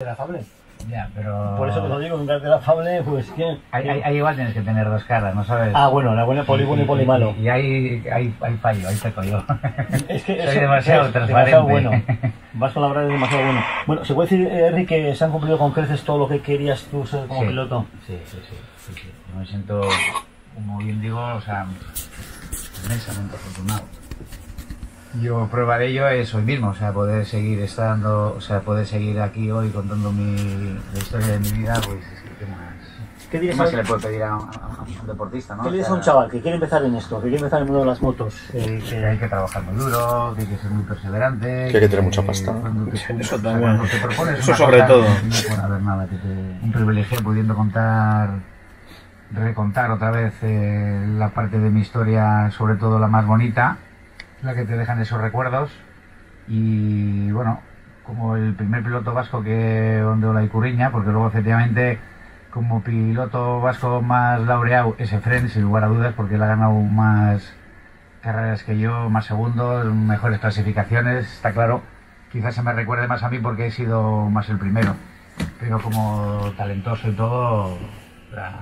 Era afable. Ya, pero... Por eso te lo digo, un cartel afable, pues ¿quién? Ahí, ahí- ahí igual tienes que tener dos caras, ¿no sabes? Ah, bueno, la buena poli bueno y poli malo. Y, y ahí hay, hay fallo, ahí peco yo. Es que Soy eso demasiado es transparente. demasiado bueno. Vas con la verdad es demasiado bueno. Bueno, ¿se puede decir, eh, Henry, que se han cumplido con creces todo lo que querías tú ser como Sí. piloto? Sí, sí, sí, sí, sí. Me siento, como bien digo, o sea, inmensamente afortunado. Yo prueba de ello es hoy mismo, o sea, poder seguir estando, o sea, poder seguir aquí hoy contando mi, la historia de mi vida, pues es que qué más, ¿Qué dirías, más a, se le puede pedir a un, a un deportista, ¿no? ¿qué le dirías O a un chaval que quiere empezar en esto, que quiere empezar en el mundo de las motos? Eh, que hay que trabajar muy duro, que hay que ser muy perseverante. Que hay que tener mucha pasta. te- Eso también. te propones Eso sobre cosa, todo. No puede haber nada que te... Un privilegio pudiendo contar, recontar otra vez eh, la parte de mi historia, sobre todo la más bonita, la que te dejan esos recuerdos. Y bueno, como el primer piloto vasco que ondeó la Icurriña, porque luego efectivamente como piloto vasco más laureado es Efren, sin lugar a dudas, porque él ha ganado más carreras que yo, más segundos, mejores clasificaciones, está claro. Quizás se me recuerde más a mí porque he sido más el primero, pero como talentoso y todo, la-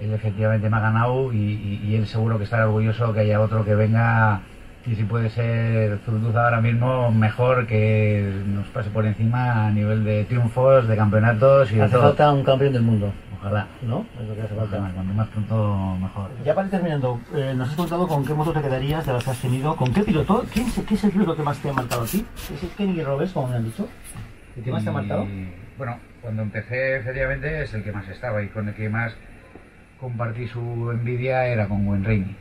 él efectivamente me ha ganado y, y- y él seguro que estará orgulloso que haya otro que venga y si puede ser Zurduza ahora mismo mejor que nos pase por encima a nivel de triunfos, de campeonatos y de hace todo. falta un campeón del mundo, Ojalá. ¿no? Es lo que hace falta. Ojalá, cuanto más pronto mejor. Ya para ir terminando, eh, nos has contado con qué moto te quedarías de las que has tenido, con qué piloto, ¿Quién, es- ¿qué es el piloto que más te ha marcado a ti? ¿Es el Kenny Roberts, como me han dicho? ¿El que más te ha marcado? Bueno, cuando empecé efectivamente es el que más estaba y con el que más compartí su envidia era con Wayne Rainey.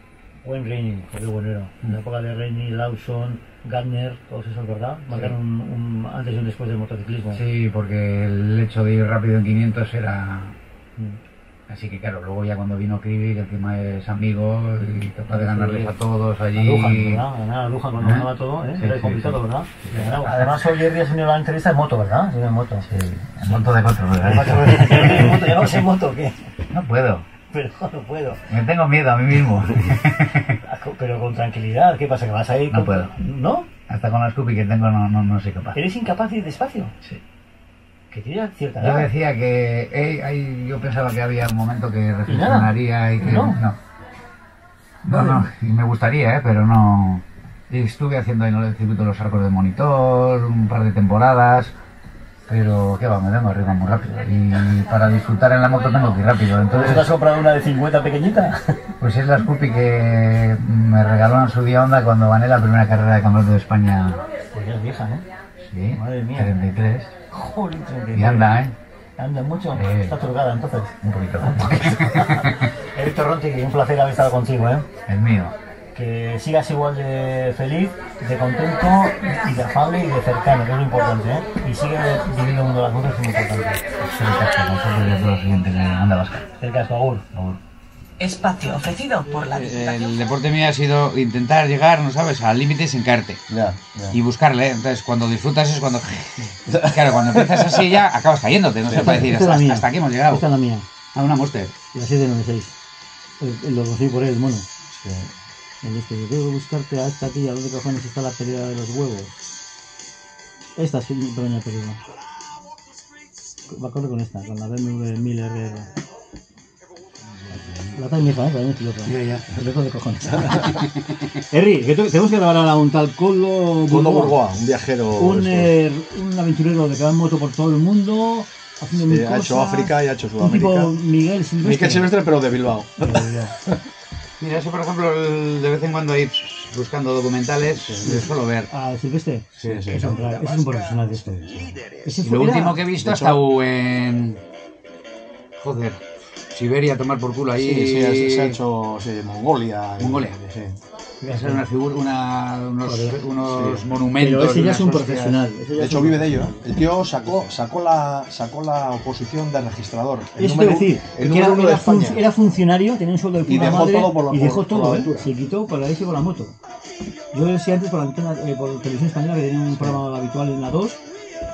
Buen Rainey, bueno era. En la época de Rainey, Lawson, Gardner, todos esos, ¿verdad? Marcaron un, un antes y un después del motociclismo. Sí, porque el hecho de ir rápido en 500 era... Mm. Así que claro, luego ya cuando vino Krivi, que encima es amigo y capaz de Sí. ganarles a todos A allí... Lujan, ¿verdad? Ganar a Lujan cuando ¿Eh? ganaba todo, ¿eh? Sí, Era sí, complicado, sí. ¿verdad? Además, hoy Henry ha tenido la entrevista en moto, ¿verdad? Sí, en moto. Sí, en moto de cuatro ruedas. moto, ¿Llevamos en moto o qué? No puedo, Pero no puedo. me tengo miedo a mí mismo. Pero con tranquilidad, ¿qué pasa? ¿Que vas a ir? No con- puedo. ¿No? Hasta con la Scoopy que tengo no, no, no soy capaz. ¿Eres incapaz de ir despacio? Sí. Que tiene cierta Yo edad. decía que eh, ahí yo pensaba que había un momento que reflexionaría y que No. no. No, no, y me gustaría, ¿eh? pero no. y Estuve haciendo en el circuito de los arcos de monitor un par de temporadas, pero qué va, me vengo arriba muy rápido. Y para disfrutar en la moto tengo que ir rápido. ¿Entonces te has comprado una de 50 pequeñita? pues es la Scoopy que me regaló en su día onda cuando gané la primera carrera de campeonato de España. Pues ya es vieja, ¿eh? Sí, Madre mía. 33. Joder, Y anda, ¿eh? Anda mucho. Eh. Está turgada entonces. Un poquito. Víctor Ronti, que un placer haber estado contigo, ¿eh? El mío. Que sigas igual de feliz, de contento y de afable y de cercano, que es lo importante, ¿eh? Y sigue viviendo el mundo de las motos, que es muy importante. Todos Anda Vasca. El casco, Agur. Espacio ofrecido por la Diputación. El deporte mío ha sido intentar llegar, ¿no sabes?, al límite sin caerte. Ya, ya. Y buscarle, ¿eh? entonces cuando disfrutas es cuando... Claro, cuando empiezas así ya acabas cayéndote, no se puede decir, hasta, hasta aquí hemos llegado. Esta es la mía, A una Monster. la 796. El- el- Lo conseguí por él, el mono. El este, yo tengo que buscarte hasta aquí, a dónde cojones está la pelea de los huevos. Esta sí, pequeña pelea. Va a correr con esta, con la BMW 1000 RR. La trae mi hija, ¿eh? También es piloto. Ya, ya. Piloto de cojones. Henry, que tenemos que grabar ahora un tal Colo. Bourgois, un viajero. Un, eh, un aventurero de que va en moto por todo el mundo, haciendo Sí, mil ha cosas. hecho África y ha hecho Un tipo Sudamérica. Miguel Silvestre. Miquel Silvestre, pero de Bilbao. Mira, eso por ejemplo, el- de vez en cuando ir buscando documentales, de solo ver. Ah, Silvestre. Sí, sí. Es un, es profesional de esto. Ese Y fue- lo último que he visto ha estado en... Joder, Siberia, tomar por culo ahí. Sí, sí, se- ha hecho sí, Mongolia. y- Mongolia. Sí. Esa es una figura, una, unos, Joder. unos Sí. monumentos. Pero ese ya es un profesional. De hecho, vive de ello. ¿eh? El tío sacó, sacó, la, sacó la oposición del registrador. El Eso a número, decir, el número era, uno de era fun- España. era funcionario, tenía un sueldo de Y puta dejó madre, todo por la- y por- dejó por la todo, ¿eh? se quitó para irse con la moto. Yo decía antes por la antena, eh, por televisión española que tenía un programa habitual en la 2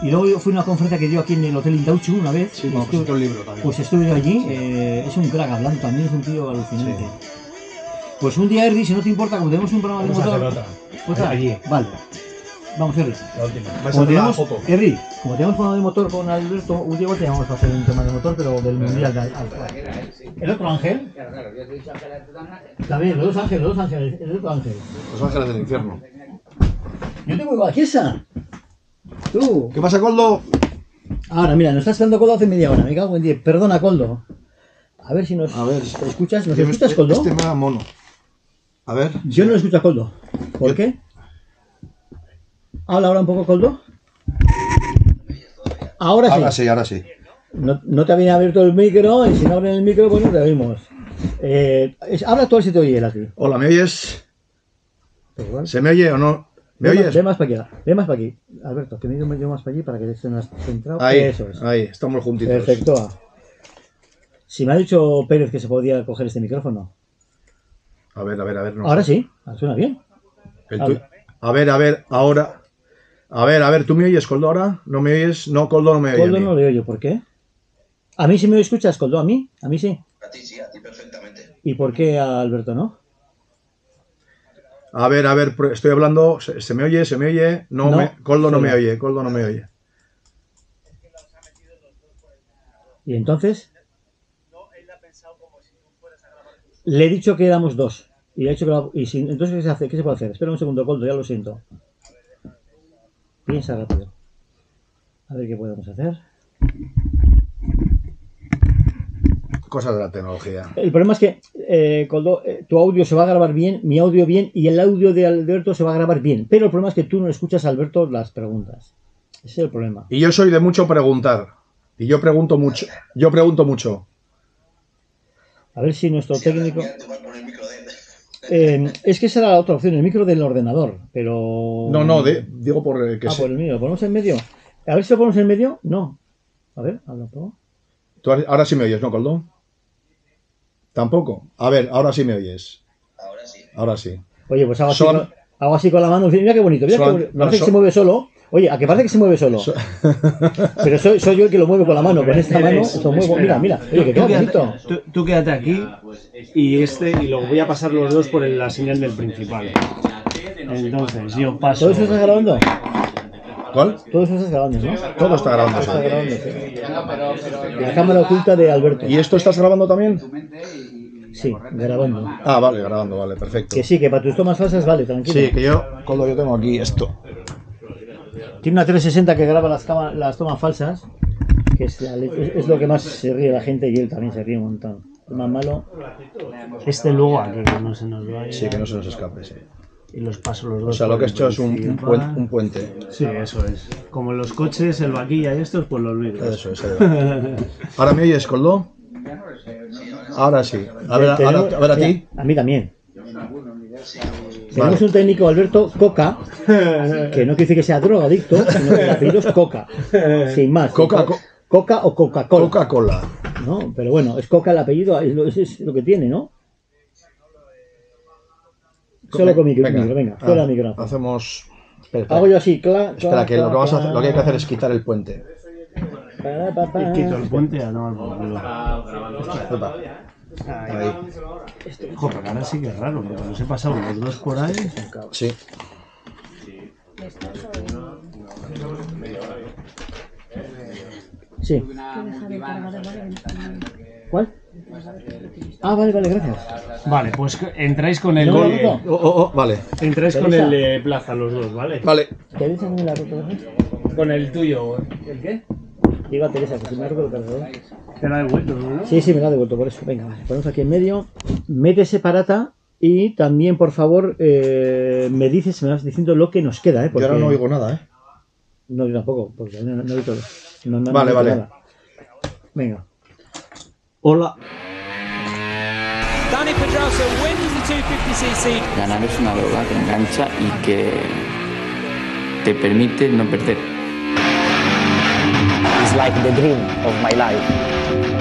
y luego fui a una conferencia que dio aquí en el Hotel Indauchu una vez. Sí, y estuve- el libro también. Pues estuve allí, eh, es un crack hablando también, es un tío alucinante. Pues un día, Erdi, si no te importa, como tenemos un programa de Vamos a motor... hacer otra. ¿Otra? Allí. Vale. Vamos, Henry. La última. Vais a Como hacer foto. Henry, como teníamos formado de motor con Alberto, un día igual teníamos para hacer un tema de motor, pero del mundial de Alfa. ¿El otro ángel? También, los dos ángeles, los dos ángeles, el otro ángel. Los ángeles del infierno. Yo tengo igual, ¿quién esa? Tú. ¿Qué pasa, Coldo? Ahora, mira, nos está esperando Coldo hace media hora, me cago en 10. Perdona, Coldo. A ver si nos A ver. escuchas. ¿Nos Este- escuchas, Coldo? Este me da mono. A ver. Yo no lo escucho a Coldo. ¿Por Yo- qué? Habla ahora un poco, Coldo. Ahora sí. Ahora sí, ahora sí. No, no te había abierto el micro y si no abren el micro, pues no te oímos. Eh, es- habla tú a ver si te oye el aquí. Hola, ¿me oyes? ¿Se me oye o no? ¿Me Ve más- oyes? Ve más para aquí. Ve más para aquí. Alberto, que me yo más para allí para que esté más centrado. Ahí, Eso es. ahí, estamos juntitos. Perfecto. Si me ha dicho Pérez que se podía coger este micrófono. A ver, a ver, a ver. no Ahora sé. sí, suena bien. El tu- A ver, a ver, ahora. A ver, a ver, ¿tú me oyes, Coldo, ahora? ¿No me oyes? No, Coldo no me oye. a Coldo mí. no le oyo, ¿por qué? A mí sí me escuchas, Coldo, a mí, a mí sí. A ti sí, a ti perfectamente. ¿Y por qué a Alberto no? A ver, a ver, estoy hablando. ¿Se, se me oye? ¿Se me oye? No, No, me, Coldo no me oye, Coldo no me oye. ¿Y entonces? Le he dicho que éramos dos. Y, ha dicho que lo- y si- entonces, ¿qué se hace? ¿Qué se puede hacer? Espera un segundo, Coldo, ya lo siento. Piensa rápido. A ver qué podemos hacer. Cosas de la tecnología. El problema es que, eh, Coldo, eh, tu audio se va a grabar bien, mi audio bien y el audio de Alberto se va a grabar bien. Pero el problema es que tú no escuchas a Alberto las preguntas. Ese es el problema. Y yo soy de mucho preguntar. Y yo pregunto mucho. Yo pregunto mucho. A ver si nuestro técnico... Eh, es que esa era la otra opción, el micro del ordenador, pero... No, no, de- digo por el que Ah, se- por el mío, ¿lo ponemos en medio? A ver si lo ponemos en medio. No. A ver, habla poco. Tú ahora sí me oyes, ¿no, Coldo? Tampoco. A ver, ahora sí me oyes. Ahora sí. Ahora sí. Oye, pues hago así, Son- con, hago así con la mano. Mira qué bonito. Mira qué no, Parece que se mueve solo. Oye, a que parece que se mueve solo. Pero soy, soy yo el que lo mueve con la mano. Con esta mano lo muevo. Mira, mira. Oye, que queda Tú quédate, bonito. tú- tú quédate aquí y este y lo voy a pasar los dos por el- la señal del principal. Entonces yo paso. ¿Todo eso estás grabando? ¿Cuál? Todo eso estás grabando, ¿no? Todo está grabando. Está sí. grabando, sí. La cámara oculta de Alberto. ¿Y esto estás grabando también? Sí, grabando. Ah, vale, grabando, vale, perfecto. Que sí, que para tus tomas falsas vale, tranquilo. Sí, que yo, Coldo, yo tengo aquí esto. Tiene una 360 que graba las, cama- las tomas falsas, que es, la es- es lo que más se ríe la gente y él también se ríe un montón. El más malo. Este luego aquí, que no se nos vaya. Sí, que no se nos escape, sí. Y los paso los O dos. sea, lo que he el hecho es un, un principal. puen- un puente. Sí, eso es. Como los coches, el vaquilla y estos, pues los micros. Eso es. ¿Ahora me oyes, Coldo? Ahora sí. A ver, ahora- a ver a ti. A mí también. Tenemos un técnico, Alberto Coca, que no quiere decir que sea drogadicto, sino que el apellido es Coca. Sin más. Coca- co- Coca o Coca-Cola. Coca-Cola. ¿no? Pero bueno, es Coca el apellido, es lo, es lo que tiene, ¿no? Solo con micro, venga, venga, fuera Ah, micrófono. Hacemos. Espera, espera. Hago yo así, cla, cla, Espera, que lo que, cla, vamos a hacer- cla. lo que hay que hacer es quitar el puente. Pa, pa, pa. Y quito el puente culo. Epa. Ahí. Joder, ahora sí que es raro, porque nos he pasado los dos por ahí. Sí. Sí. ¿Cuál? Ah, vale, vale, gracias. Vale, pues entráis con el. No, no, de- no. Oh, oh, oh, vale. Entráis con el de plaza los dos, ¿vale? Vale. ¿Teresa no me la roto Con el tuyo. ¿El qué? Digo a Teresa, que si me ha roto el cargador. Te la he devuelto, ¿no? Sí, sí, me la ha devuelto por eso. Venga, vale, ponemos aquí en medio. Mete separata y también, por favor, eh, me dices, me vas diciendo lo que nos queda, ¿eh? Yo ahora no oigo nada, ¿eh? No, yo tampoco, porque no, no, no oigo todo. No, no, no Vale, vale. nada. Venga. Hola. Danny Pedraza wins the 250cc. Ganar es una droga que engancha y que te permite no perder. It's like the dream of my life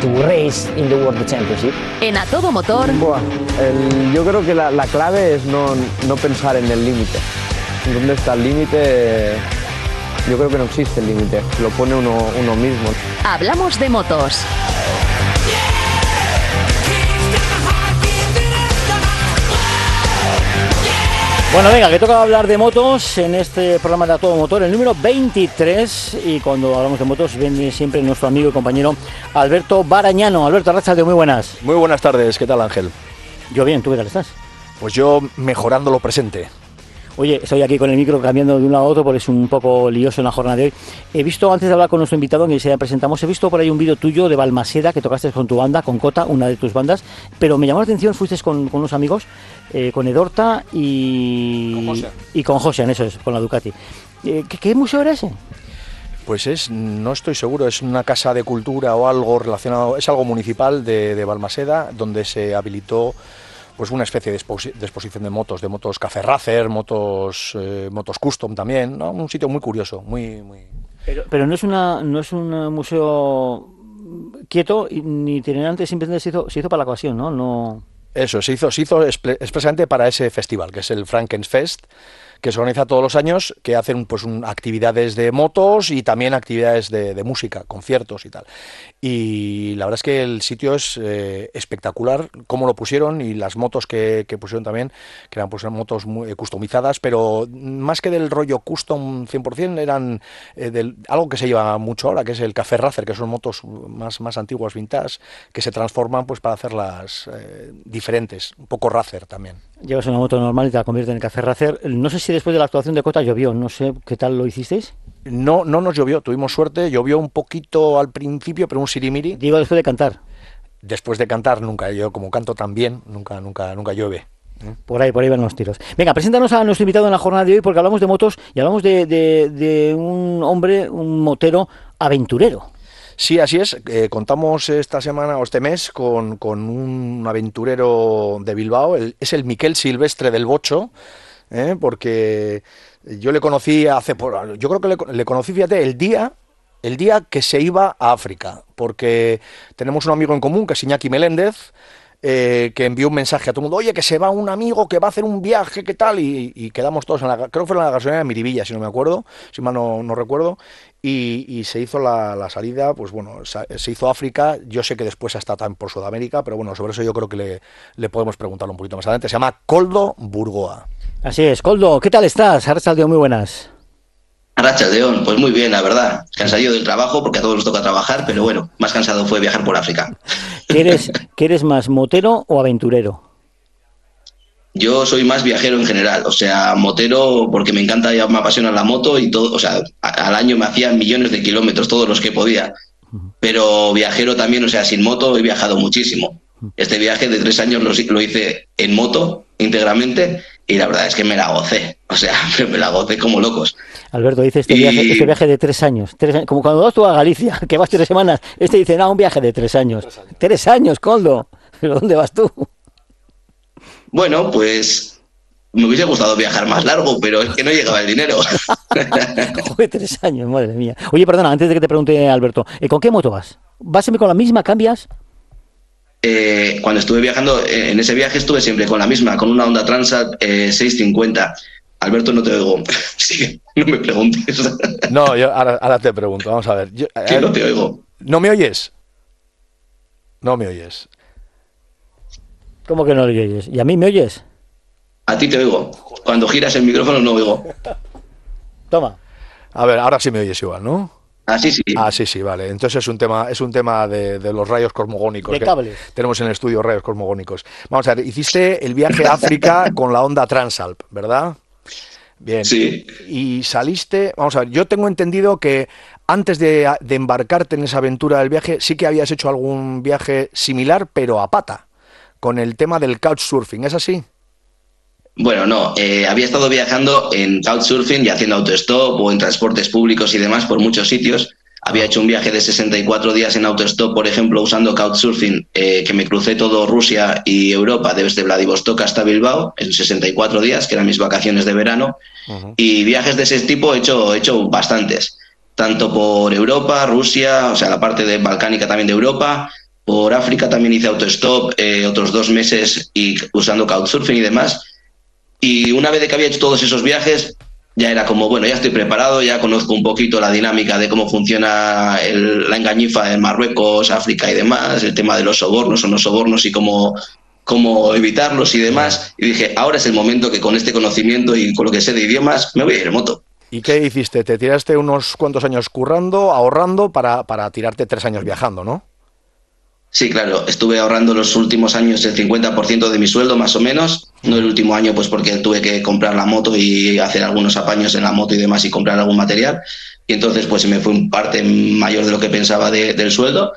to race in the World Championship. En A Todo Motor, Buah, el- yo creo que la, la clave es no, no pensar en el límite. ¿Dónde está el límite? Yo creo que no existe el límite, lo pone uno, uno mismo. hablamos de motos. Bueno, venga, que toca hablar de motos en este programa de A Todo Motor, el número 23. Y cuando hablamos de motos, viene siempre nuestro amigo y compañero Alberto Barañano. Alberto de muy buenas. Muy buenas tardes, ¿qué tal Ángel? Yo bien, ¿tú qué tal estás? Pues yo mejorando lo presente. Oye, estoy aquí con el micro cambiando de un lado a otro porque es un poco lioso en la jornada de hoy. He visto, antes de hablar con nuestro invitado, que se presentamos, he visto por ahí un vídeo tuyo de Balmaseda que tocaste con tu banda, con Cota, una de tus bandas, pero me llamó la atención, fuiste con, unos amigos, eh, con Edorta y con, y con José, en eso es, con la Ducati. Eh, ¿qué, museo era ese? Pues es, no estoy seguro, es una casa de cultura o algo relacionado, es algo municipal de, de Balmaseda, donde se habilitó pues una especie de, exposición de motos, de motos Café Racer, motos, eh, motos custom también, ¿no? un sitio muy curioso, muy... muy... Pero, no es una no es un museo quieto ni itinerante, simplemente se hizo, se hizo para la ocasión, ¿no? no... Eso, se hizo, se hizo expresamente para ese festival, que es el Frankenfest, que se organiza todos los años, que hacen pues actividades de motos y también actividades de, música, conciertos y tal. Y la verdad es que el sitio es eh, espectacular, cómo lo pusieron y las motos que, pusieron también, que eran pues, motos muy eh, customizadas, pero más que del rollo custom 100%, eran eh, del, algo que se lleva mucho ahora, que es el Café Racer, que son motos más, más antiguas, vintage, que se transforman pues para hacerlas diferentes, un poco racer también. Llevas una moto normal y te la conviertes en Café Racer. No sé si después de la actuación de Cota llovió, no sé qué tal lo hicisteis. No, no nos llovió, tuvimos suerte, llovió un poquito al principio, pero un sirimiri. Digo después de cantar. Después de cantar nunca, yo como canto tan bien, nunca, nunca, nunca llueve. ¿eh? Por ahí, por ahí van los tiros. Venga, preséntanos a nuestro invitado en la jornada de hoy porque hablamos de motos y hablamos de, de un hombre, un motero aventurero. Sí, así es. Eh, contamos esta semana o este mes con, un aventurero de Bilbao. es el Miquel Silvestre del Bocho, ¿eh? porque yo le conocí hace... Yo creo que le, conocí, fíjate, el día el día que se iba a África, porque tenemos un amigo en común que es Iñaki Meléndez, eh, que envió un mensaje a todo el mundo, oye, que se va un amigo que va a hacer un viaje, ¿qué tal? Y, quedamos todos en la, creo que fue en la gasolinera de Miribilla, si no me acuerdo, si mal no, recuerdo, y, se hizo la, salida, pues bueno, se, hizo África, yo sé que después ha estado también por Sudamérica, pero bueno, sobre eso yo creo que le, le podemos preguntarlo un poquito más adelante, se llama Coldo Burgoa. Así es, Coldo, ¿qué tal estás? Ahora muy buenas. Racha León, pues muy bien, la verdad. Cansadillo del trabajo, porque a todos nos toca trabajar, pero bueno, más cansado fue viajar por África. ¿Quieres, eres más motero o aventurero? Yo soy más viajero en general, o sea, motero porque me encanta, ya me apasiona la moto y todo, o sea, al año me hacía millones de kilómetros, todos los que podía. Pero viajero también, o sea, sin moto he viajado muchísimo. Este viaje de tres años lo, lo hice en moto íntegramente y la verdad es que me la gocé, o sea, me la gocé como locos. Alberto dice este, viaje, este viaje de tres años, como cuando vas tú a Galicia, que vas tres semanas, este dice, no, un viaje de tres años. Tres años, Coldo, pero ¿dónde vas tú? Bueno, pues me hubiese gustado viajar más largo, pero es que no llegaba el dinero. Joder, tres años, madre mía. Oye, perdona, antes de que te pregunte, Alberto, ¿eh, ¿con qué moto vas? ¿Vas siempre con la misma? ¿Cambias? Eh, cuando estuve viajando, eh, en ese viaje estuve siempre con la misma, con una Honda Transat 650. Eh, Alberto, no te oigo. sí, no me preguntes. no, yo ahora, te pregunto, vamos a ver. Yo, no te oigo. ¿No me oyes? No me oyes. ¿Cómo que no le oyes? ¿Y a mí me oyes? A ti te oigo. Cuando giras el micrófono no oigo. Toma. A ver, ahora sí me oyes igual, ¿no? Ah, sí, sí. Ah, sí, sí, vale. Entonces es un tema, es un tema de, los rayos cosmogónicos. De cables. Tenemos en el estudio rayos cosmogónicos. Vamos a ver, hiciste el viaje a África con la onda Transalp, ¿verdad? Bien. Sí. Y saliste, vamos a ver, yo tengo entendido que antes de, de embarcarte en esa aventura del viaje, sí que habías hecho algún viaje similar, pero a pata, con el tema del couchsurfing, ¿es así? Bueno, no, eh, había estado viajando en couchsurfing y haciendo autostop o en transportes públicos y demás por muchos sitios. Había hecho un viaje de 64 días en autostop, por ejemplo, usando couchsurfing, eh, que me crucé todo Rusia y Europa desde Vladivostok hasta Bilbao en 64 días, que eran mis vacaciones de verano. Y viajes de ese tipo he hecho, he hecho bastantes, tanto por Europa, Rusia, o sea, la parte de balcánica también de Europa, por África también hice autostop eh, otros dos meses y usando couchsurfing y demás. Y una vez que había hecho todos esos viajes, ya era como, bueno, ya estoy preparado, ya conozco un poquito la dinámica de cómo funciona la engañifa en Marruecos, África y demás, el tema de los sobornos o no sobornos y cómo, cómo evitarlos y demás. Y dije, ahora es el momento que con este conocimiento y con lo que sé de idiomas, me voy a ir en moto. ¿Y qué hiciste? ¿Te tiraste unos cuantos años currando, ahorrando para, para tirarte tres años viajando, no? Sí, claro, estuve ahorrando los últimos años el 50% de mi sueldo, más o menos. No el último año, pues porque tuve que comprar la moto y hacer algunos apaños en la moto y demás y comprar algún material. Y entonces, pues se me fue un parte mayor de lo que pensaba de- del sueldo.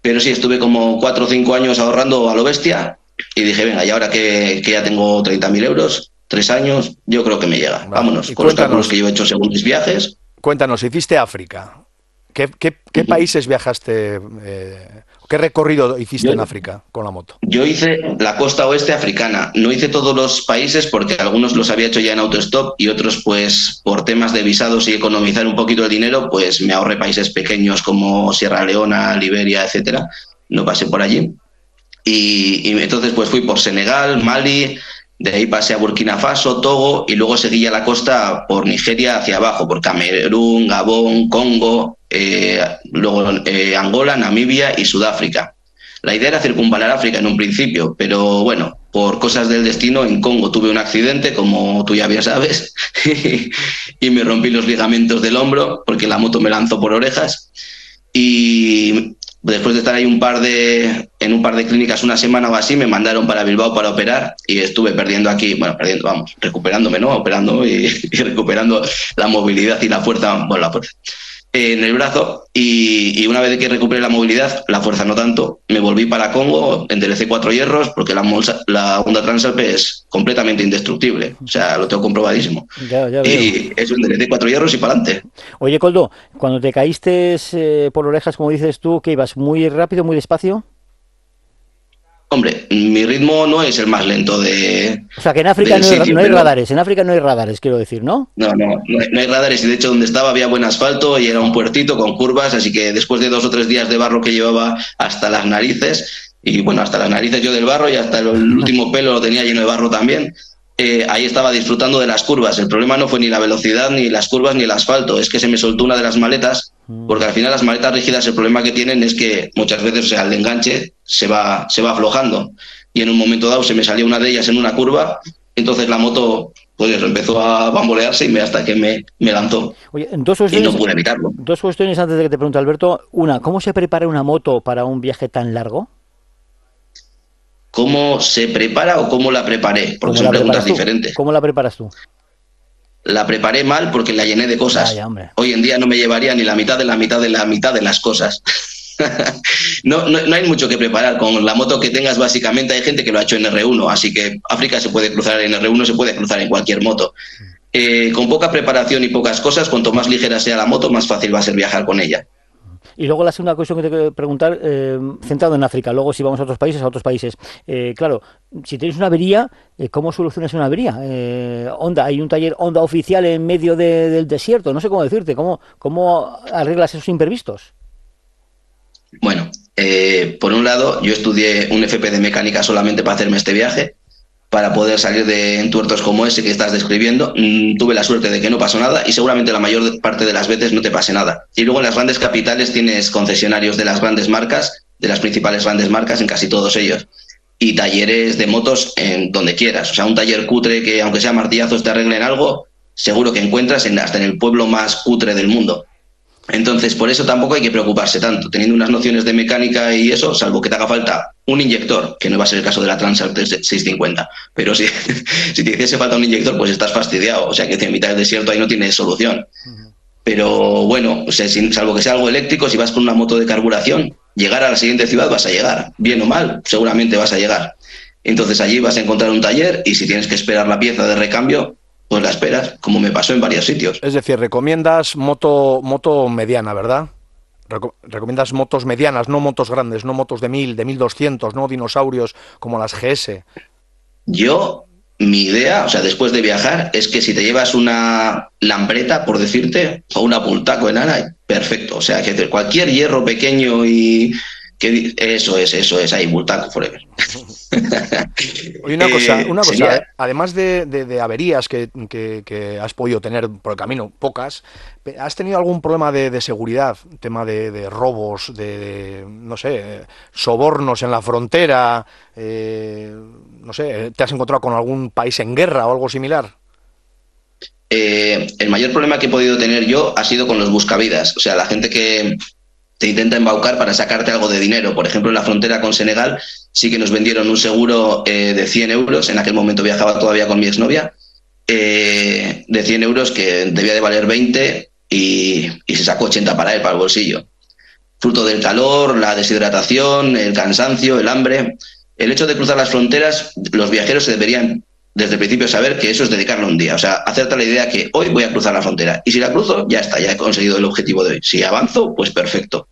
Pero sí, estuve como cuatro o cinco años ahorrando a lo bestia y dije, venga, y ahora que, que ya tengo 30.000 euros, tres años, yo creo que me llega. Vámonos, y con los cálculos que yo he hecho según mis viajes. Cuéntanos, hiciste África. ¿Qué, qué- qué países viajaste? eh, ¿Qué recorrido hiciste Yo- en África con la moto? Yo hice la costa oeste africana. No hice todos los países porque algunos los había hecho ya en autostop y otros, pues, por temas de visados y economizar un poquito el dinero, pues me ahorré países pequeños como Sierra Leona, Liberia, etcétera. No pasé por allí. Y, y entonces, pues fui por Senegal, Mali, de ahí pasé a Burkina Faso, Togo y luego seguí a la costa por Nigeria hacia abajo, por Camerún, Gabón, Congo, eh, luego eh, Angola, Namibia y Sudáfrica. La idea era circunvalar África en un principio, pero bueno, por cosas del destino, en Congo tuve un accidente, como tú ya bien sabes, y me rompí los ligamentos del hombro porque la moto me lanzó por orejas. Y después de estar ahí un par de, en un par de clínicas una semana o así, me mandaron para Bilbao para operar y estuve perdiendo aquí, bueno, perdiendo, vamos, recuperándome, ¿no? Operando y, recuperando la movilidad y la fuerza, bueno, la fuerza en el brazo y, y una vez que recuperé la movilidad, la fuerza no tanto, me volví para Congo, enderecé cuatro hierros porque la, molsa- la onda Transalpe es completamente indestructible, o sea, lo tengo comprobadísimo. Ya, ya. Y eso, enderecé cuatro hierros y para adelante. Oye, Coldo, cuando te caíste eh, por orejas, como dices tú, que ibas muy rápido, muy despacio. Hombre, mi ritmo no es el más lento de... O sea, que en África no hay, sitio, no hay pero- radares, en África no hay radares, quiero decir, ¿no? No, no, no hay, no hay radares y de hecho donde estaba había buen asfalto y era un puertito con curvas, así que después de dos o tres días de barro que llevaba hasta las narices, y bueno, hasta las narices yo del barro y hasta el último pelo lo tenía lleno de barro también, eh, ahí estaba disfrutando de las curvas. El problema no fue ni la velocidad, ni las curvas, ni el asfalto, es que se me soltó una de las maletas, porque al final las maletas rígidas el problema que tienen es que muchas veces, o sea, el enganche se va, se va aflojando. Y en un momento dado se me salió una de ellas en una curva, entonces la moto pues eso, empezó a bambolearse y me, hasta que me, me lanzó. Oye, dos Y no pude evitarlo. dos cuestiones antes de que te pregunte Alberto. Una, ¿cómo se prepara una moto para un viaje tan largo? ¿Cómo se prepara o cómo la preparé? Porque ¿Cómo son preguntas tú? diferentes. ¿Cómo la preparas tú? La preparé mal porque la llené de cosas. Hoy en día no me llevaría ni la mitad de la mitad de la mitad de las cosas. no, no, no hay mucho que preparar. Con la moto que tengas, básicamente, hay gente que lo ha hecho en R1, así que África se puede cruzar en R1, se puede cruzar en cualquier moto. Eh, con poca preparación y pocas cosas, cuanto más ligera sea la moto, más fácil va a ser viajar con ella. Y luego la segunda cuestión que te quiero preguntar, eh, centrado en África, luego si vamos a otros países, a otros países. Eh, claro, si tienes una avería, eh, ¿cómo solucionas una avería? Honda, hay un taller Honda oficial en medio de- del desierto, no sé cómo decirte, ¿cómo, cómo arreglas esos imprevistos? Bueno, por un lado, yo estudié un FP de mecánica solamente para hacerme este viaje, para poder salir de entuertos como ese que estás describiendo. Mm, tuve la suerte de que no pasó nada y seguramente la mayor parte de las veces no te pase nada. Y luego en las grandes capitales tienes concesionarios de las grandes marcas, de las principales grandes marcas en casi todos ellos. Y talleres de motos en donde quieras. O sea, un taller cutre que aunque sea martillazos te arreglen algo, seguro que encuentras en, hasta en el pueblo más cutre del mundo. Entonces, por eso tampoco hay que preocuparse tanto. Teniendo unas nociones de mecánica y eso, salvo que te haga falta un inyector, que no va a ser el caso de la Transalp 650, pero si, si te hiciese falta un inyector, pues estás fastidiado. O sea, que en mitad del desierto ahí no tienes solución. Pero bueno, o sea, sin- salvo que sea algo eléctrico, si vas con una moto de carburación, llegar a la siguiente ciudad vas a llegar. Bien o mal, seguramente vas a llegar. Entonces allí vas a encontrar un taller y si tienes que esperar la pieza de recambio, pues la esperas, como me pasó en varios sitios. Es decir, recomiendas moto, moto mediana, ¿verdad? Reco- recomiendas motos medianas, no motos grandes, no motos de 1000, de 1200, no dinosaurios como las GS. Yo, mi idea, o sea, después de viajar, es que si te llevas una lambreta, por decirte, o una pultaco enana, perfecto. O sea, que cualquier hierro pequeño y ¿Qué di- eso es, eso es, ahí, Bultaco Forever. Oye, una cosa, Eh, una cosa sería- además de, de- de averías que, que- que has podido tener por el camino, pocas, ¿has tenido algún problema de, de seguridad? Tema de, robos, de, no sé, sobornos en la frontera, eh, no sé, ¿te has encontrado con algún país en guerra o algo similar? Eh, el mayor problema que he podido tener yo ha sido con los buscavidas. O sea, la gente que te intenta embaucar para sacarte algo de dinero. Por ejemplo, en la frontera con Senegal sí que nos vendieron un seguro eh, de 100 euros. En aquel momento viajaba todavía con mi exnovia. eh, de 100 euros que debía de valer 20 y, se sacó 80 para él, para el bolsillo. Fruto del calor, la deshidratación, el cansancio, el hambre. El hecho de cruzar las fronteras, los viajeros se deberían desde el principio saber que eso es dedicarle un día. O sea, hacerte la idea que hoy voy a cruzar la frontera. Y si la cruzo, ya está, ya he conseguido el objetivo de hoy. Si avanzo, pues perfecto.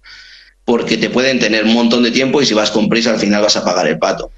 Porque te pueden tener un montón de tiempo y si vas con prisa, al final vas a pagar el pato.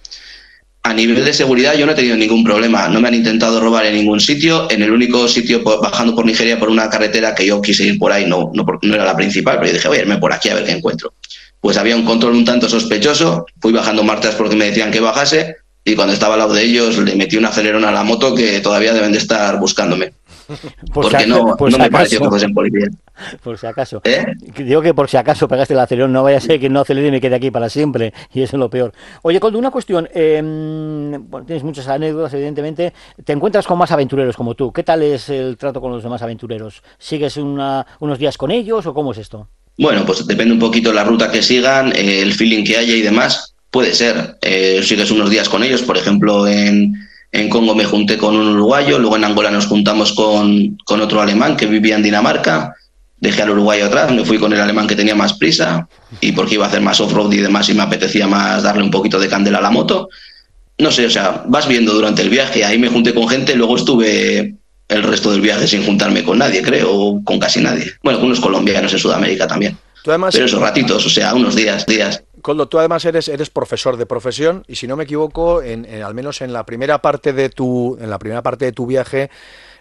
A nivel de seguridad, yo no he tenido ningún problema. No me han intentado robar en ningún sitio. En el único sitio, por- bajando por Nigeria por una carretera que yo quise ir por ahí, no, no, no era la principal, pero yo dije, voy a irme por aquí a ver qué encuentro. Pues había un control un tanto sospechoso. Fui bajando marchas porque me decían que bajase. Y cuando estaba al lado de ellos, le metí un acelerón a la moto que todavía deben de estar buscándome. Por porque si no, aca- por no si me pareció que acaso. fuesen policía. Por si acaso. ¿Eh? Digo que por si acaso pegaste el acelerón, no vaya a ser que no acelere y me quede aquí para siempre. Y eso es lo peor. Oye, Coldo, una cuestión. eh, bueno, tienes muchas anécdotas, evidentemente. Te encuentras con más aventureros como tú. ¿Qué tal es el trato con los demás aventureros? ¿Sigues una- unos días con ellos o cómo es esto? Bueno, pues depende un poquito de la ruta que sigan, eh, el feeling que haya y demás. Puede ser. Eh, sigues unos días con ellos. Por ejemplo, en, en Congo me junté con un uruguayo, luego en Angola nos juntamos con, con otro alemán que vivía en Dinamarca. Dejé al uruguayo atrás, me fui con el alemán que tenía más prisa y porque iba a hacer más off-road y demás y me apetecía más darle un poquito de candela a la moto. No sé, o sea, vas viendo durante el viaje. Ahí me junté con gente, luego estuve el resto del viaje sin juntarme con nadie, creo, o con casi nadie. Bueno, con unos colombianos en Sudamérica también. Además, Pero esos ratitos, o sea, unos días, días. Coldo, tú además eres, eres profesor de profesión y si no me equivoco, en, al menos en la primera parte de tu, en la primera parte de tu viaje,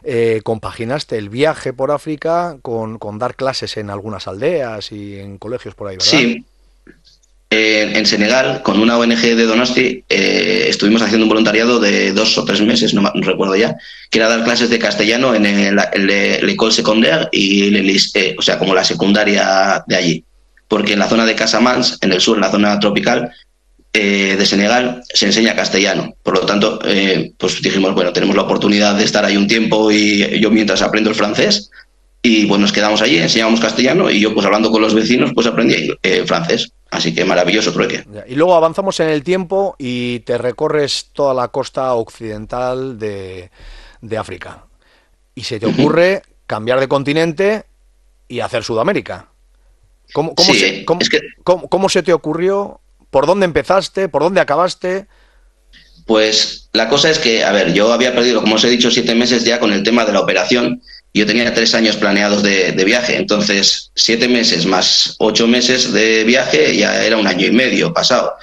eh, compaginaste el viaje por África con, con dar clases en algunas aldeas y en colegios por ahí, ¿verdad? Sí. En, en Senegal, con una ONG de Donosti, eh, estuvimos haciendo un voluntariado de dos o tres meses, no, recuerdo ya, que era dar clases de castellano en el, el, École Secondaire y o sea, como la secundaria de allí. Porque en la zona de Casamance, en el sur, en la zona tropical eh, de Senegal, se enseña castellano. Por lo tanto, eh, pues dijimos, bueno, tenemos la oportunidad de estar ahí un tiempo y yo mientras aprendo el francés, y pues nos quedamos allí, enseñábamos castellano y yo pues hablando con los vecinos pues aprendí eh, francés. Así que maravilloso trueque. Y luego avanzamos en el tiempo y te recorres toda la costa occidental de, de África. Y se te ocurre cambiar de continente y hacer Sudamérica. ¿Cómo, cómo Sí, se, cómo- es que- cómo- cómo se te ocurrió? ¿Por dónde empezaste? ¿Por dónde acabaste? Pues la cosa es que, a ver, yo había perdido, como os he dicho, siete meses ya con el tema de la operación. Yo tenía tres años planeados de, de viaje, entonces siete meses más ocho meses de viaje ya era un año y medio pasado.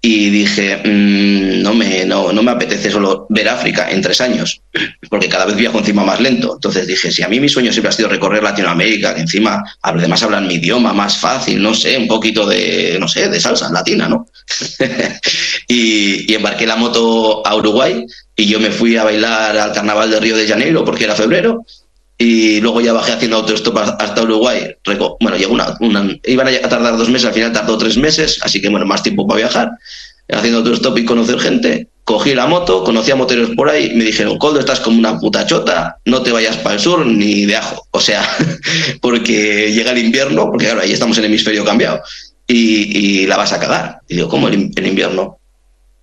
Y dije, mm, no, me, no, no me apetece solo ver África en tres años, porque cada vez viajo encima más lento. Entonces dije, si a mí mi sueño siempre ha sido recorrer Latinoamérica, que encima además hablan mi idioma más fácil, no sé, un poquito de, no sé, de salsa latina, ¿no? y, y embarqué la moto a Uruguay y yo me fui a bailar al carnaval de Río de Janeiro porque era febrero y luego ya bajé haciendo autostop hasta Uruguay. Bueno, llegó una, una- iban a tardar dos meses, al final tardó tres meses, así que bueno, más tiempo para viajar. Haciendo autostop y conocer gente. Cogí la moto, conocí a moteros por ahí, me dijeron, Coldo, estás como una puta chota, no te vayas para el sur ni de ajo. O sea, porque llega el invierno, porque claro, ahí estamos en hemisferio cambiado, y, y la vas a cagar. Y digo, ¿cómo el, el invierno?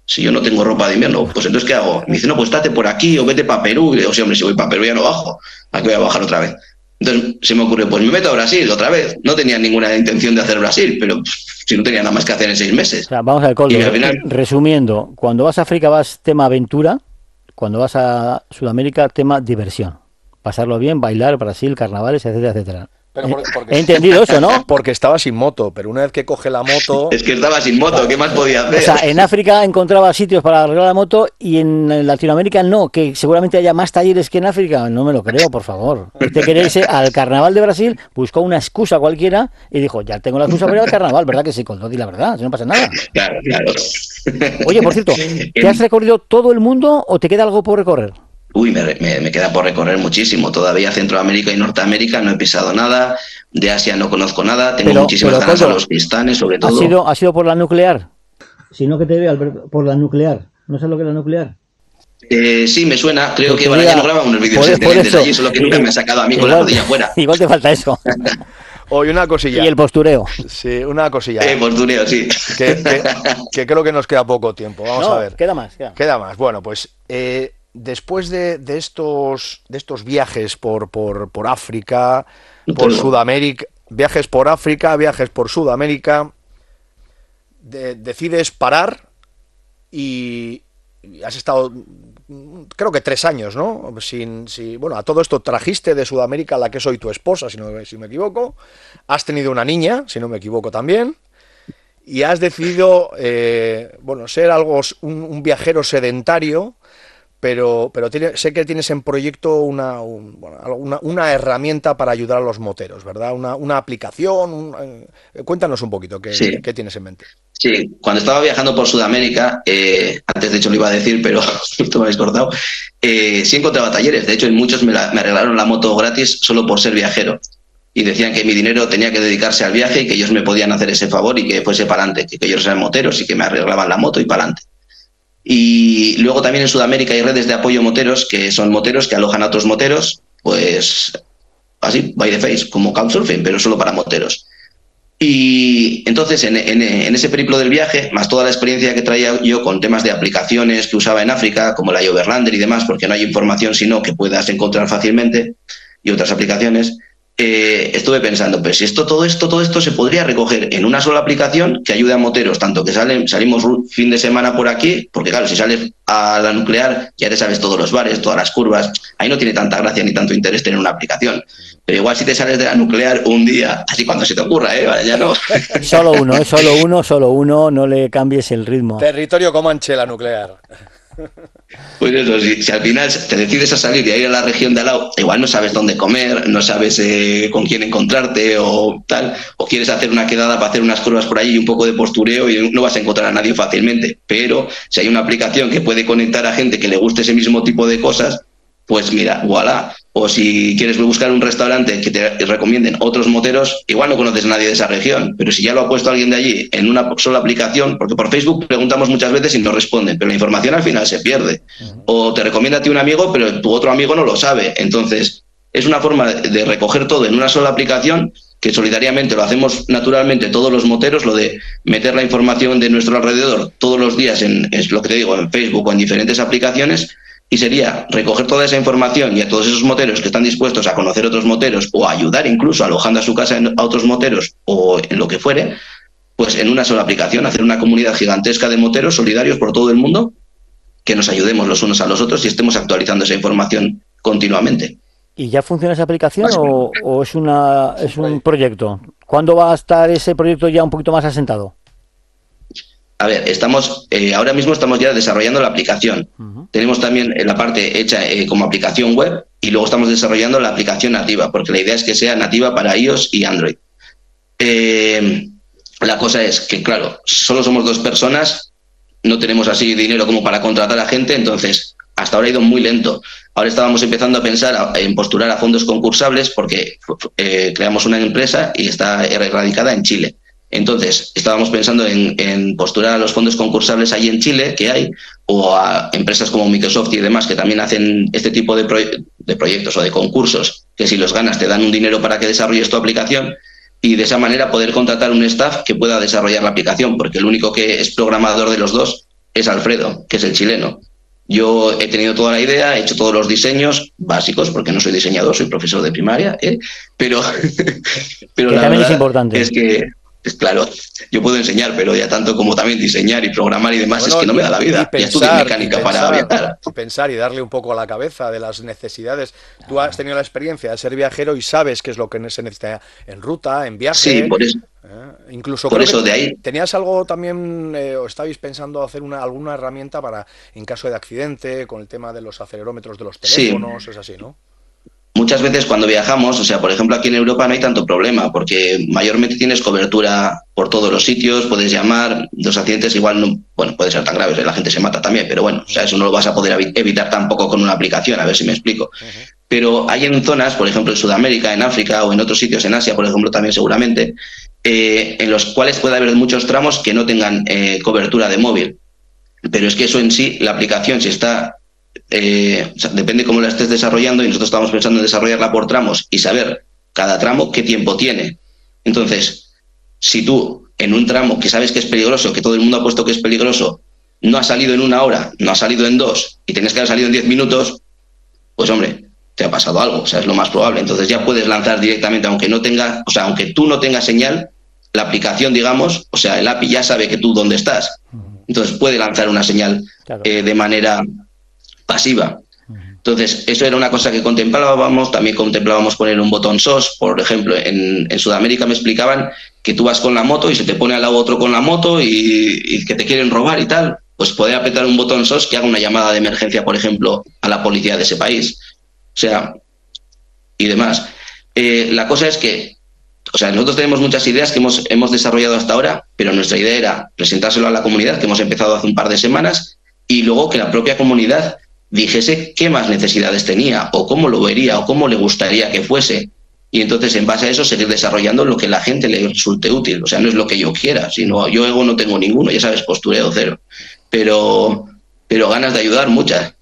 Si yo no tengo ropa de invierno, pues entonces ¿qué hago? Me dice, no, pues estate por aquí o vete para Perú. Y digo, sí, hombre, si voy para Perú ya no bajo. Aquí voy a bajar otra vez. Entonces se me ocurrió, pues me meto a Brasil otra vez. No tenía ninguna intención de hacer Brasil, pero pff, si no tenía nada más que hacer en seis meses. O sea, vamos al final- resumiendo, cuando vas a África vas tema aventura, cuando vas a Sudamérica tema diversión. Pasarlo bien, bailar, Brasil, carnavales, etcétera, etcétera. Pero por- porque- He entendido eso, ¿no? Porque estaba sin moto, pero una vez que coge la moto... Es que estaba sin moto, ¿qué más podía O hacer? sea, en África encontraba sitios para arreglar la moto y en Latinoamérica no, que seguramente haya más talleres que en África. No me lo creo, por favor. Usted quería irse al carnaval de Brasil, buscó una excusa cualquiera y dijo, ya tengo la excusa para ir al carnaval, ¿verdad que sí? Coldo? Di la verdad, si no pasa nada. Claro, claro. Oye, por cierto, ¿te has recorrido todo el mundo o te queda algo por recorrer? Uy, me, me- me queda por recorrer muchísimo. Todavía Centroamérica y Norteamérica no he pisado nada. De Asia no conozco nada. Tengo Pero- muchísimas pero, ganas a los pistanes, sobre ¿Ha todo. sido, ¿Ha sido por la nuclear? Si no, que te vea, Alberto, por la nuclear. ¿No sabes lo que es la nuclear? Eh, sí, me suena. Creo Porque que mira, no graba unos vídeos excelentes eso. allí, solo que nunca me ha sacado a mí con la rodilla fuera. Igual te falta eso. Hoy una cosilla. Y el postureo. Sí, una cosilla. Eh, postureo, sí. Que, que- que creo que nos queda poco tiempo. Vamos No, a ver. Queda más, queda más. Queda más. Bueno, pues eh, después de, de estos, de estos viajes por, por, por África, por Sudamérica, viajes por África, viajes por Sudamérica, de- decides parar y, y has estado, mm, creo que tres años, ¿no? Sin, si- bueno, a todo esto trajiste de Sudamérica a la que soy tu esposa, si no si me equivoco. Has tenido una niña, si no me equivoco también. Y has decidido, eh, bueno, ser algo, un, un viajero sedentario, pero, pero tiene- sé que tienes en proyecto una, un- bueno, algo- una, una herramienta para ayudar a los moteros, ¿verdad? Una, una aplicación. un- eh, cuéntanos un poquito qué, Sí. qué tienes en mente. Sí, cuando estaba viajando por Sudamérica, eh, antes de hecho lo iba a decir, pero justo me habéis cortado, eh, sí encontraba talleres. De hecho, en muchos me, la- me arreglaron la moto gratis solo por ser viajero. Y decían que mi dinero tenía que dedicarse al viaje y que ellos me podían hacer ese favor y que fuese para adelante, que, que ellos eran moteros y que me arreglaban la moto y para adelante. Y luego también en Sudamérica hay redes de apoyo moteros, que son moteros que alojan a otros moteros, pues así, by the face, como Couchsurfing, pero solo para moteros. Y entonces, en, en- ese periplo del viaje, más toda la experiencia que traía yo con temas de aplicaciones que usaba en África, como la Overlander y demás, porque no hay información sino que puedas encontrar fácilmente, y otras aplicaciones, eh, estuve pensando, pues si esto, todo esto, todo esto se podría recoger en una sola aplicación que ayude a moteros, tanto que salen, salimos fin de semana por aquí, porque claro, si sales a la nuclear, ya te sabes todos los bares, todas las curvas, ahí no tiene tanta gracia ni tanto interés tener una aplicación. Pero igual si te sales de la nuclear un día, así cuando se te ocurra, ¿eh? Vale, ya no. Solo uno, ¿eh? solo uno, solo uno, no le cambies el ritmo. Territorio Comanche, la nuclear. Pues eso, si, si al final te decides a salir y a ir a la región de al lado, igual no sabes dónde comer, no sabes eh, con quién encontrarte o tal, o quieres hacer una quedada para hacer unas curvas por ahí y un poco de postureo y no vas a encontrar a nadie fácilmente. Pero si hay una aplicación que puede conectar a gente que le guste ese mismo tipo de cosas, pues mira, voilà. O si quieres buscar un restaurante que te recomienden otros moteros, igual no conoces a nadie de esa región, pero si ya lo ha puesto alguien de allí en una sola aplicación, porque por Facebook preguntamos muchas veces y no responden, pero la información al final se pierde. O te recomienda a ti un amigo, pero tu otro amigo no lo sabe. Entonces, es una forma de recoger todo en una sola aplicación que solidariamente lo hacemos naturalmente todos los moteros, lo de meter la información de nuestro alrededor todos los días en, es lo que te digo, en Facebook o en diferentes aplicaciones, y sería recoger toda esa información y a todos esos moteros que están dispuestos a conocer otros moteros o a ayudar incluso alojando a su casa en- a otros moteros o en lo que fuere, pues en una sola aplicación, hacer una comunidad gigantesca de moteros solidarios por todo el mundo, que nos ayudemos los unos a los otros y estemos actualizando esa información continuamente. ¿Y ya funciona esa aplicación o, o es, una, es un proyecto? ¿Cuándo va a estar ese proyecto ya un poquito más asentado? A ver, estamos eh, ahora mismo estamos ya desarrollando la aplicación. Tenemos también eh, la parte hecha eh, como aplicación web y luego estamos desarrollando la aplicación nativa, porque la idea es que sea nativa para iOS y Android. Eh, la cosa es que, claro, solo somos dos personas, no tenemos así dinero como para contratar a gente, entonces hasta ahora ha ido muy lento. Ahora estábamos empezando a pensar a- en postular a fondos concursables porque creamos una empresa y está radicada en Chile. Entonces, estábamos pensando en, en postular a los fondos concursables ahí en Chile, que hay, o a empresas como Microsoft y demás que también hacen este tipo de, proye- de proyectos o de concursos, que si los ganas te dan un dinero para que desarrolles tu aplicación y de esa manera poder contratar un staff que pueda desarrollar la aplicación, porque el único que es programador de los dos es Alfredo, que es el chileno. Yo he tenido toda la idea, he hecho todos los diseños básicos, porque no soy diseñador, soy profesor de primaria, ¿eh? pero, pero Que la también es verdad importante. es que Es claro, yo puedo enseñar, pero ya tanto como también diseñar y programar y demás, Bueno, es que no me da la vida. y ya estudié pensar, mecánica y para pensar, viajar. pensar y darle un poco a la cabeza de las necesidades. Tú has tenido la experiencia de ser viajero y sabes qué es lo que se necesita en ruta, en viaje. Sí, por eso. ¿eh? Incluso Por creo eso que de ahí- ¿Tenías algo también, eh, o estabais pensando hacer una, alguna herramienta para, en caso de accidente, con el tema de los acelerómetros de los Sí. teléfonos? Es así, ¿no? Muchas veces cuando viajamos, o sea, por ejemplo, aquí en Europa no hay tanto problema, porque mayormente tienes cobertura por todos los sitios, puedes llamar, los accidentes igual no, bueno, puede ser tan graves, la gente se mata también, pero bueno, o sea, eso no lo vas a poder evi- evitar tampoco con una aplicación, a ver si me explico. Pero hay en zonas, por ejemplo, en Sudamérica, en África o en otros sitios, en Asia, por ejemplo, también seguramente, eh, en los cuales puede haber muchos tramos que no tengan eh, cobertura de móvil. Pero es que eso en sí, la aplicación, si está eh, o sea, depende cómo la estés desarrollando y nosotros estamos pensando en desarrollarla por tramos y saber cada tramo qué tiempo tiene. Entonces, si tú en un tramo que sabes que es peligroso, que todo el mundo ha puesto que es peligroso, no ha salido en una hora, no ha salido en dos y tienes que haber salido en diez minutos, pues hombre, te ha pasado algo, o sea, es lo más probable. Entonces ya puedes lanzar directamente, aunque no tenga, o sea, aunque tú no tengas señal, la aplicación, digamos, o sea, el API ya sabe que tú dónde estás. Entonces puede lanzar una señal eh, de manera pasiva. Entonces, eso era una cosa que contemplábamos, también contemplábamos poner un botón SOS, por ejemplo, en, en Sudamérica me explicaban que tú vas con la moto y se te pone al lado otro con la moto y, y que te quieren robar y tal, pues poder apretar un botón SOS que haga una llamada de emergencia, por ejemplo, a la policía de ese país. O sea, y demás. Eh, la cosa es que, o sea, nosotros tenemos muchas ideas que hemos, hemos desarrollado hasta ahora, pero nuestra idea era presentárselo a la comunidad, que hemos empezado hace un par de semanas, y luego que la propia comunidad dijese qué más necesidades tenía, o cómo lo vería, o cómo le gustaría que fuese. Y entonces, en base a eso, seguir desarrollando lo que la gente le resulte útil. O sea, no es lo que yo quiera, sino yo ego no tengo ninguno, ya sabes, postureo cero. Pero, pero ganas de ayudar muchas.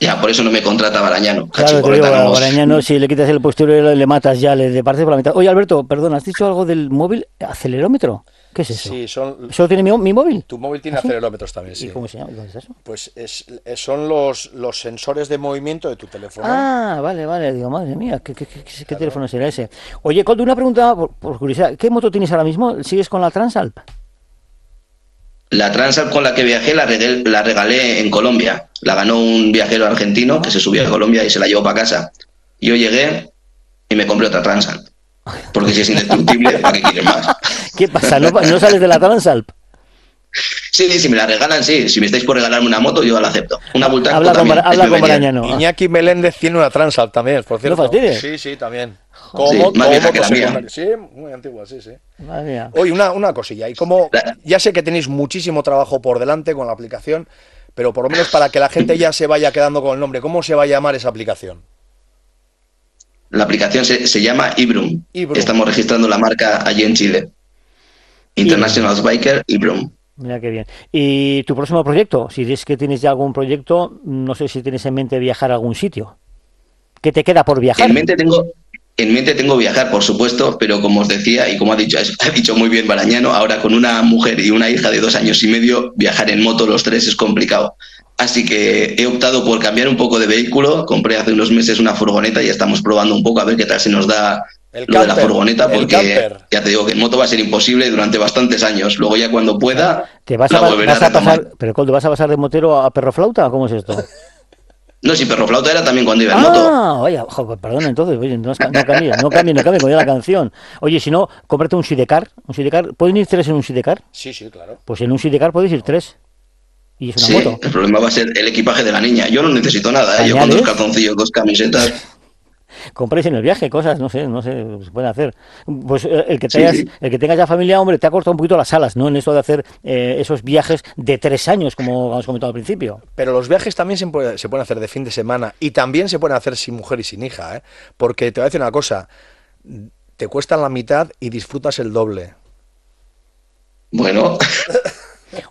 Ya, por eso no me contrata Barañano. Claro, te digo, Cachiporreta, a no. Barañano, si le quitas el postureo le matas ya, le de parte por la mitad. Oye, Alberto, perdona, ¿has dicho algo del móvil acelerómetro? ¿Qué es eso? Sí, son, ¿Eso tiene mi, mi móvil? tu móvil tiene ¿Ah, sí? acelerómetros también, sí. ¿Y cómo se llama? ¿Dónde está eso? Pues es, son los, los sensores de movimiento de tu teléfono. Ah, vale, vale. Digo, madre mía, ¿qué, qué, qué- qué teléfono será ese? Oye, Coldo, una pregunta por, por curiosidad. ¿Qué moto tienes ahora mismo? ¿Sigues con la Transalp? La Transalp con la que viajé la regalé, la regalé en Colombia. La ganó un viajero argentino que se subió a Colombia y se la llevó para casa. Yo llegué y me compré otra Transalp. Porque si es indestructible, ¿para qué quieres más? ¿Qué pasa? ¿No, no sales de la Transalp? Sí, sí, si me la regalan, sí. Si me estáis por regalarme una moto, yo la acepto. Una Bultaco Habla con también. Bara- habla con. Barañano. Iñaki Meléndez tiene una Transalp también, por cierto. fastidies. Sí, sí, también. Sí, más vieja que la mía. Sí, muy antigua, sí, sí. Madre mía. Oye, una, una cosilla. Y como ya sé que tenéis muchísimo trabajo por delante con la aplicación, pero por lo menos para que la gente ya se vaya quedando con el nombre, ¿cómo se va a llamar esa aplicación? La aplicación se, se llama Ibrum. Ibrum. Estamos registrando la marca allí en Chile. International Biker Ibrum. Mira qué bien. ¿Y tu próximo proyecto? Si es que tienes ya algún proyecto, no sé si tienes en mente viajar a algún sitio. ¿Qué te queda por viajar? En mente tengo, en mente tengo viajar, por supuesto, pero como os decía y como ha dicho, ha dicho muy bien Barañano, ahora con una mujer y una hija de dos años y medio, viajar en moto los tres es complicado. Así que he optado por cambiar un poco de vehículo. Compré hace unos meses una furgoneta y estamos probando un poco a ver qué tal se nos da El lo de la furgoneta, porque ya te digo que en moto va a ser imposible durante bastantes años. Luego ya cuando pueda, ¿Te vas a, la a vas a pasar, pero Coldo, ¿vas a pasar de motero a perro flauta? ¿Cómo es esto? No, si perro flauta era también cuando iba en moto. Ah, vaya, jo, pues perdona entonces, oye, no, no cambie, no cambie, no cambie, como diga la canción. Oye, si no, cómprate un sidecar, un sidecar, ¿pueden ir tres en un sidecar? Sí, sí, claro. Pues en un sidecar podéis ir tres. Y es una Sí, moto. el problema va a ser el equipaje de la niña. Yo no necesito nada, ¿eh? yo con dos calzoncillos, dos camisetas. Compréis en el viaje cosas, no sé, no sé, se pueden hacer. Pues eh, el que Sí, tengas, sí. el que tengas ya familia, hombre, te ha cortado un poquito las alas, ¿no? En eso de hacer eh, esos viajes de tres años, como hemos comentado al principio. Pero los viajes también se, puede- se pueden hacer de fin de semana y también se pueden hacer sin mujer y sin hija, ¿eh? Porque te voy a decir una cosa, te cuestan la mitad y disfrutas el doble. Bueno,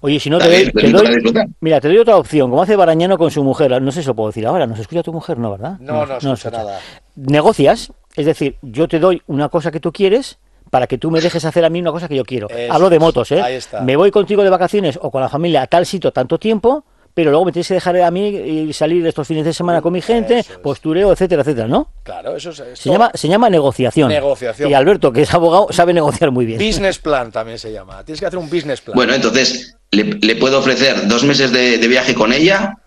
Oye, si no te doy, te mira, te doy otra opción, como hace Barañano con su mujer, no sé si lo puedo decir ahora, ¿nos escucha tu mujer? No, ¿verdad? No, no, escucha escucha. nada. Negocias, es decir, yo te doy una cosa que tú quieres para que tú me dejes hacer a mí una cosa que yo quiero. Eso Hablo de motos, ¿eh? ahí está. Me voy contigo de vacaciones o con la familia a tal sitio tanto tiempo pero luego me tienes que dejar a mí y salir estos fines de semana con mi gente, postureo, etcétera, etcétera, ¿no? Claro, eso es. Se llama, se llama negociación. Negociación. Y Alberto, que es abogado, sabe negociar muy bien. Business plan también se llama. Tienes que hacer un business plan. Bueno, entonces le, le puedo ofrecer dos meses de, de viaje con ella,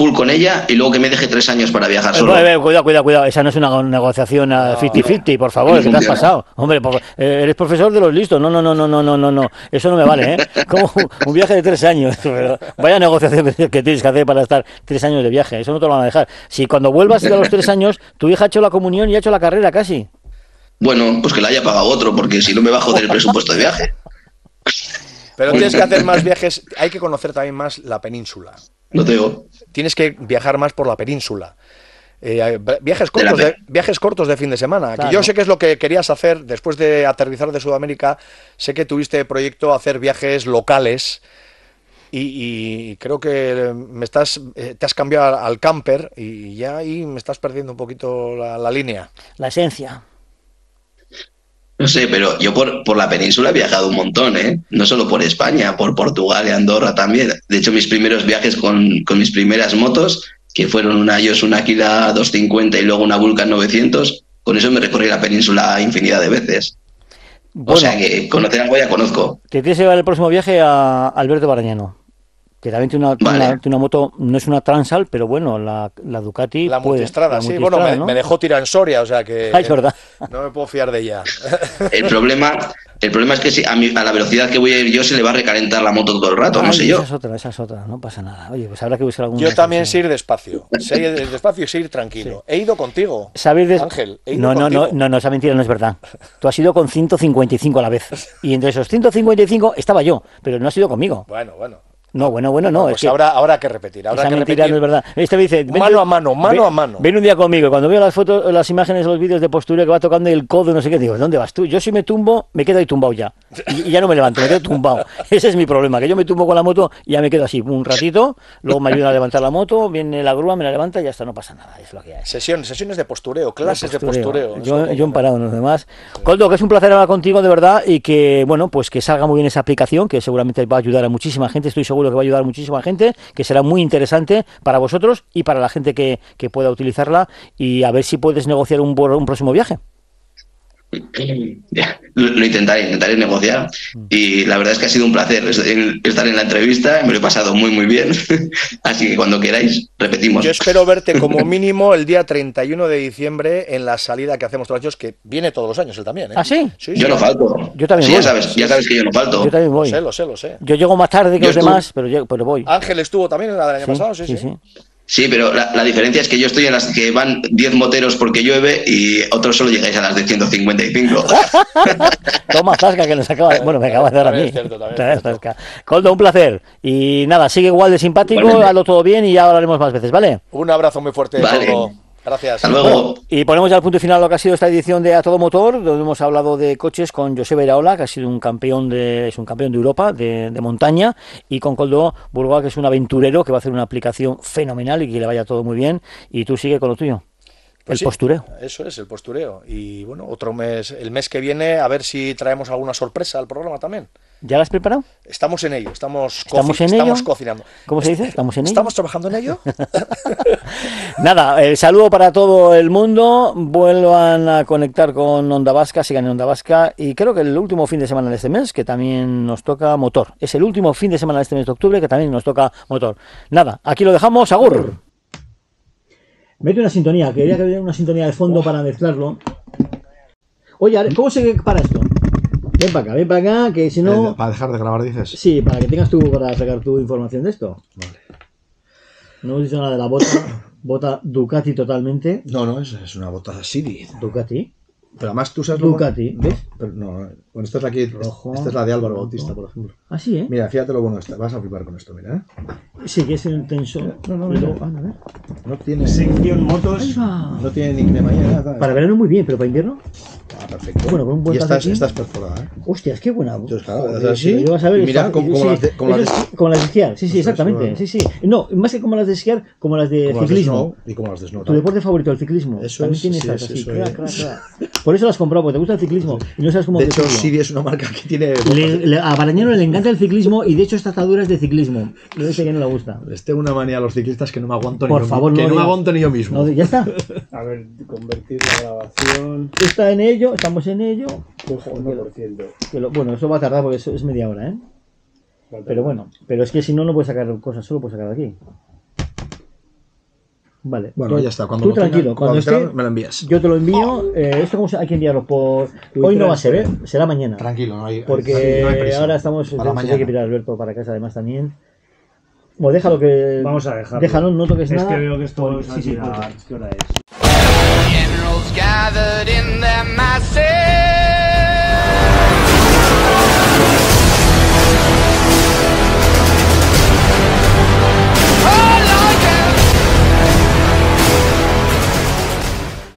full con ella, y luego que me deje tres años para viajar solo. Eh, eh, cuidado, cuidado, cuidado. Esa no es una negociación a 50-50, por favor, No ¿qué te has pasado? Hombre, por- eh, eres profesor de los listos. No, no, no, no, no, no, no, no. Eso no me vale, ¿eh? Como un- viaje de tres años. Pero vaya negociación que que tienes que hacer para estar tres años de viaje. Eso no te lo van a dejar. Si cuando vuelvas a los tres años, tu hija ha hecho la comunión y ha hecho la carrera casi. Bueno, pues que la haya pagado otro, porque si no me va a joder el presupuesto de viaje. Pero tienes que hacer más viajes. Hay que conocer también más la península. No te digo. Tienes que viajar más por la península. Eh, viajes cortos de, viajes cortos de fin de semana. Claro. Que yo sé que es lo que querías hacer después de aterrizar de Sudamérica. Sé que tuviste proyecto hacer viajes locales. Y, y creo que me estás, eh, te has cambiado al camper y ya ahí me estás perdiendo un poquito la, la línea. La esencia. No sé, pero yo por, por la península he viajado un montón, ¿eh? No solo por España, por Portugal y Andorra también. De hecho, mis primeros viajes con, con mis primeras motos, que fueron una iOS, una Aquila 250 y luego una Vulcan 900, con eso me recorrí la península infinidad de veces. Bueno, o sea que conocer algo ya conozco. te tienes que llevar el próximo viaje a Alberto Barañano. Que también tiene una, Vale. una, tiene una moto, no es una Transal, pero bueno, la, la Ducati. La puede- multistrada, la sí. multistrada, Bueno, me, ¿no? me dejó tirar en Soria, o sea que Ah, es verdad. no me puedo fiar de ella. El problema, el problema es que si a, mi- a la velocidad que voy a ir yo se le va a recalentar la moto todo el rato, no Ay, sé yo. Esa es otra, esa es otra, no pasa nada. Oye, pues habrá que buscar algún. Yo también sé ir despacio. Sé ir despacio y sé ir tranquilo. He ido contigo. Saber de... Ángel, he ido no, no, no, contigo. no, no, esa mentira no es verdad. Tú has ido con 155 a la vez. Y entre esos 155 estaba yo, pero no has ido conmigo. Bueno, bueno. No, bueno, bueno, no. pues es que ahora, ahora que repetir. Esa que mentira repetir. no es verdad. Este me dice, Mano a mano, mano ven- a mano. Ven un día conmigo cuando veo las fotos, las imágenes, los vídeos de postura que va tocando el codo, no sé qué, digo, ¿dónde vas tú? Yo si me tumbo, me quedo ahí tumbado ya. Y, y ya no me levanto, me quedo tumbado. Ese es mi problema, que yo me tumbo con la moto y ya me quedo así un ratito, luego me ayuda a levantar la moto, viene la grúa, me la levanta y ya está, no pasa nada, es lo que hay. Sesiones, sesiones de postureo, clases de Postureo. postureo. es lo Yo, yo en parado en los demás. Coldo, que es un placer hablar contigo de verdad y que, bueno, pues que salga muy bien esa aplicación, que seguramente va a ayudar a muchísima gente, estoy seguro que va a ayudar muchísima gente, que será muy interesante para vosotros y para la gente que, que pueda utilizarla y a ver si puedes negociar un, un próximo viaje. Lo, lo intentaré, intentaré negociar. Y la verdad es que ha sido un placer estar en la entrevista, me lo he pasado muy, muy bien. Así que cuando queráis, repetimos. Yo espero verte como mínimo el día 31 de diciembre en la salida que hacemos todos los años, que viene todos los años él también. ¿eh? ¿Ah, sí? Sí, Yo sí. no falto. Yo también Sí, voy. ya sabes, ya sabes que yo no falto. Yo también Lo voy. sé, lo sé, lo sé. Yo llego más tarde que Yo los estuve- demás, pero, llego- pero voy. Ángel estuvo también en la del año Sí, pasado, sí, sí. Sí. Pero la, la diferencia es que yo estoy en las que van 10 moteros porque llueve y otros solo llegáis a las de 155. Toma Zasca que nos acaba de... Bueno, me acaba de dar a mí. Coldo, un placer. Y nada, sigue igual de simpático, Igualmente. hazlo todo bien y ya hablaremos más veces, ¿vale? Un abrazo muy fuerte. Vale. Coldo. Gracias. Hasta luego. Y ponemos ya el punto final a lo que ha sido esta edición de A Todo Motor, donde hemos hablado de coches con Joseba Iraola, que ha sido un campeón de, es un campeón de Europa de, de montaña, y con Coldo Burgoa, que es un aventurero que va a hacer una aplicación fenomenal y que le vaya todo muy bien. Y tú sigue con lo tuyo. Pues el sí, postureo. Eso es, el postureo. Y bueno, otro mes, el mes que viene, a ver si traemos alguna sorpresa al programa también. ¿Ya lo has preparado? Estamos en ello, estamos, ¿Estamos en estamos ello? cocinando. ¿Cómo se dice? ¿Estamos en ello? ¿Estamos trabajando en ello? Nada, el saludo para todo el mundo. Vuelvan a conectar con Onda Vasca, sigan en Onda Vasca. Y creo que el último fin de semana de este mes, que también nos toca motor. Es el último fin de semana de este mes de octubre, que también nos toca motor. Nada, aquí lo dejamos. Agur. Mete una sintonía, quería que hubiera una sintonía de fondo para mezclarlo. Oye, ¿cómo se para esto? Ven para acá, ven para acá, que si no. Eh, Para dejar de grabar, dices. Sí, para que tengas tú para sacar tu información de esto. No hemos dicho nada de la bota. Bota Ducati totalmente. No, no, es, es una bota Siri. Ducati. Pero además tú sabes lo Ducati, ¿ves? Pero no, bueno, esta es la que. Rojo, esta es la de Álvaro rojo. Bautista, por ejemplo. Así, ¿eh? Mira, fíjate lo bueno esta. Vas a flipar con esto, mira, ¿eh? Sí, que es un tensor. No, no, Y mira. luego- ah, a ver. No tiene. Sección motos. No tiene ni ni nada. Para verano muy bien, pero para invierno. Ah, perfecto. Bueno, con un buen y esta es perforada, ¿eh? Hostias, qué buena. Entonces, claro, así, a ver, mira, como- las de- como eso las de- es como las de esquiar. Sí, sí, exactamente. Sí, sí. No, más que como las de esquiar, como las de Como las de ciclismo. snow y como las de snow. Tu deporte favorito, el ciclismo. Eso También es, tienes sí, esas así. Por eso las has comprado, porque te gusta el ciclismo y no sabes cómo De hecho. City es una marca que tiene. Le- le- a Barañero le encanta el ciclismo y de hecho esta atadura es de ciclismo. No sé que no le gusta. Les tengo una manía a los ciclistas que no me aguanto ni Por yo favor, mismo. Que no no me aguanto ni yo mismo. No, ya está. A ver, convertir la grabación. Está en ello, estamos en ello. Pues 1%. Que lo- bueno, eso va a tardar porque eso es media hora, ¿eh? Pero bueno, pero es que si no, no puedes sacar cosas, solo puedes sacar de aquí. Vale. Bueno, tú- ya está. Cuando tú lo tenga- tranquilo, cuando, cuando esté, tenga, me lo envías. yo te lo envío. eh, esto como se- hay que enviarlo por. Hoy no va a ser, ¿eh? Será mañana. Tranquilo, no hay- Porque no hay prisa. ahora estamos. Para mañana. tiene que pirar Alberto para casa además también. Bueno, déjalo que. Vamos a dejarlo. Déjalo, no toques es nada. que veo que esto es sí, sí, a. ¿Qué hora es?